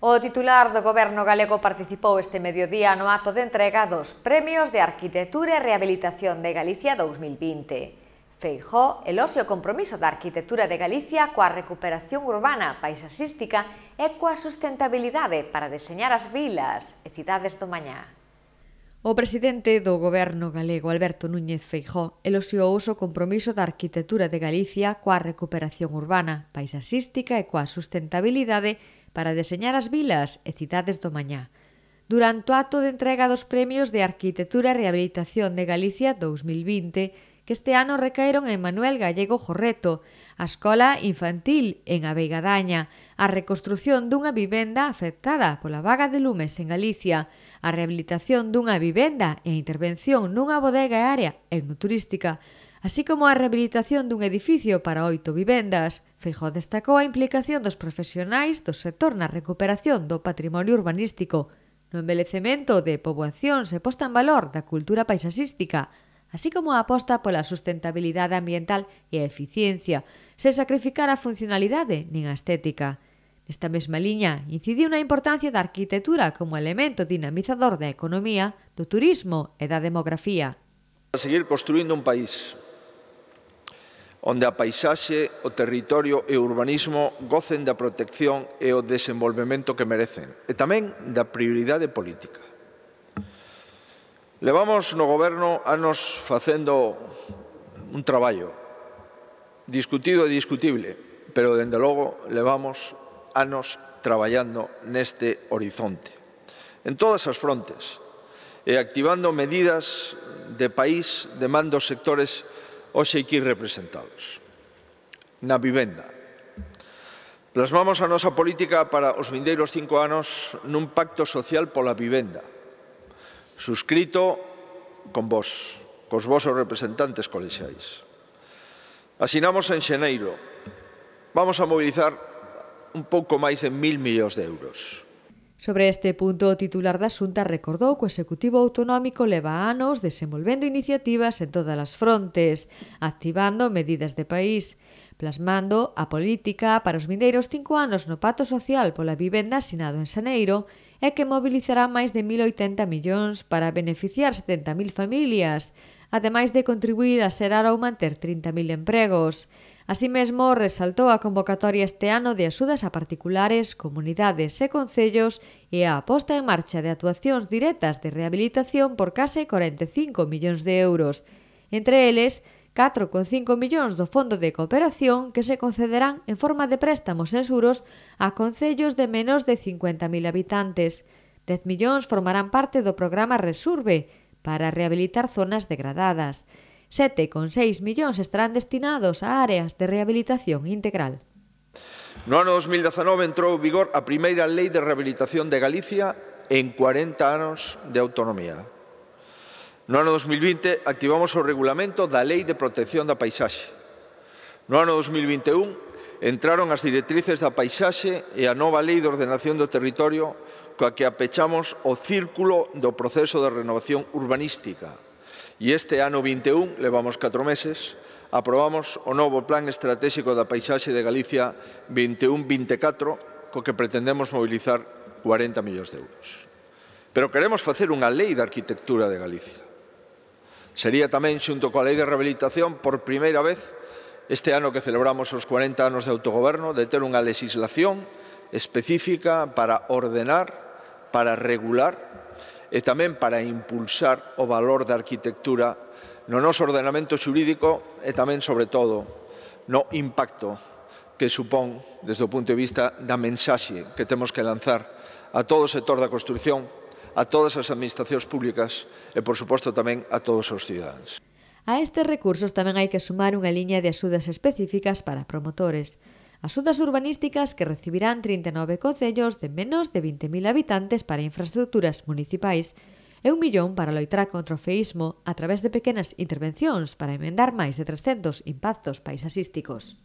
O titular do Goberno galego participou este mediodía no acto de entrega dos Premios de Arquitectura e Rehabilitación de Galicia 2020. Feijó eloxe o compromiso da arquitectura de Galicia coa recuperación urbana, paisaxística e coa sustentabilidade para deseñar as vilas e cidades do mañá. O presidente do Goberno galego, Alberto Núñez Feijó, eloxiou o compromiso da arquitectura de Galicia coa recuperación urbana, paisaxística e coa sustentabilidade para deseñar as vilas e cidades do mañá, durante o acto de entrega dos premios de Arquitectura e Rehabilitación de Galicia 2020 que este ano recaeron en Manuel Gallego Jorreto, a Escola Infantil en Abeigadaña, a reconstrución dunha vivenda afectada pola vaga de lumes en Galicia, a rehabilitación dunha vivenda e a intervención nunha bodega e área etnoturística, así como a rehabilitación dun edificio para oito vivendas. Feijó destacou a implicación dos profesionais do sector na recuperación do patrimonio urbanístico, no envelecemento de poboacións e posta en valor da cultura paisaxística, así como a aposta pola sustentabilidade ambiental e a eficiencia, sen sacrificar a funcionalidade nin a estética. Nesta mesma liña, incidiu na importancia da arquitectura como elemento dinamizador da economía, do turismo e da demografía. A seguir construindo un país onde a paisaxe, o territorio e o urbanismo gocen da protección e o desenvolvemento que merecen, e tamén da prioridade política. Levamos no goberno anos facendo un traballo discutido e discutible, pero dende logo levamos anos traballando neste horizonte, en todas as frontes, e activando medidas de país de mandos sectores hoxe aquí representados. Na vivenda. Plasmamos a nosa política para os vindeiros cinco anos nun pacto social pola vivenda, suscrito con vos, cos vosos representantes colexiais. Asinamos en xeneiro. Vamos a mobilizar un pouco máis de mil millóns de euros Sobre este punto, o titular da Xunta recordou que o Executivo Autonómico leva anos desenvolvendo iniciativas en todas as frontes, activando medidas de país, plasmando a política para os vindeiros cinco anos no Pato Social pola Vivenda asinado en Xaneiro e que mobilizará máis de 1.080 millóns para beneficiar 70.000 familias, ademais de contribuir a xerar ou manter 30.000 empregos. Así mesmo, resaltou a convocatoria este ano de axudas a particulares, comunidades e concellos e a aposta en marcha de actuacións directas de rehabilitación por case 45 millóns de euros. Entre eles, 4,5 millóns do Fondo de Cooperación que se concederán en forma de préstamos en suros a concellos de menos de 50.000 habitantes. 10 millóns formarán parte do programa Resurbe para rehabilitar zonas degradadas. 7,6 millóns estarán destinados a áreas de rehabilitación integral. No ano 2019 entrou en vigor a primeira Lei de Rehabilitación de Galicia en 40 anos de autonomía. No ano 2020 activamos o regulamento da Lei de Protección da Paisaxe. No ano 2021 entraron as directrices da paisaxe e a nova Lei de Ordenación do Territorio coa que apechamos o círculo do proceso de renovación urbanística E este ano 21, levamos 4 meses, aprobamos o novo Plan Estratégico da Paisaxe de Galicia 21-24, co que pretendemos mobilizar 40 millóns de euros. Pero queremos facer unha lei de arquitectura de Galicia. Sería tamén, xunto coa lei de rehabilitación, por primeira vez, este ano que celebramos os 40 anos de autogoberno, de ter unha legislación específica para ordenar, para regular e tamén para impulsar o valor da arquitectura no noso ordenamento xurídico e tamén, sobre todo, no impacto que supón desde o punto de vista da mensaxe que temos que lanzar a todo o sector da construcción, a todas as administracións públicas e, por suposto, tamén a todos os cidadáns. A estes recursos tamén hai que sumar unha liña de axudas específicas para promotores. Axudas urbanísticas que recibirán 39 concellos de menos de 20.000 habitantes para infraestructuras municipais e un millón para loitar contra o feísmo a través de pequenas intervencións para emendar máis de 300 impactos paisaxísticos.